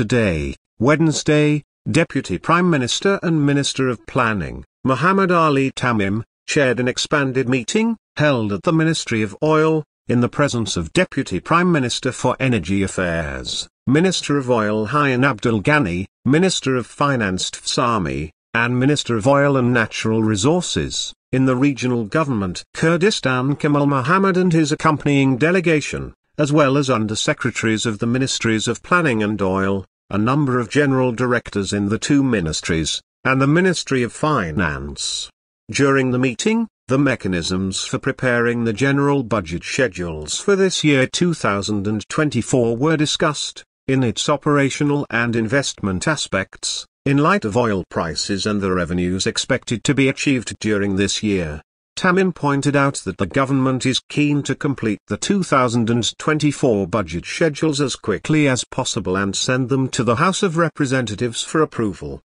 Today, Wednesday, Deputy Prime Minister and Minister of Planning, Muhammad Ali Tamim, chaired an expanded meeting, held at the Ministry of Oil, in the presence of Deputy Prime Minister for Energy Affairs, Minister of Oil Hayan Abdul Ghani, Minister of Finance Tsami, and Minister of Oil and Natural Resources, in the regional government Kurdistan Kamal Muhammad and his accompanying delegation, as well as under-secretaries of the Ministries of Planning and Oil, a number of general directors in the two ministries, and the Ministry of Finance. During the meeting, the mechanisms for preparing the general budget schedules for this year 2024 were discussed, in its operational and investment aspects, in light of oil prices and the revenues expected to be achieved during this year. Tamim pointed out that the government is keen to complete the 2024 budget schedules as quickly as possible and send them to the House of Representatives for approval.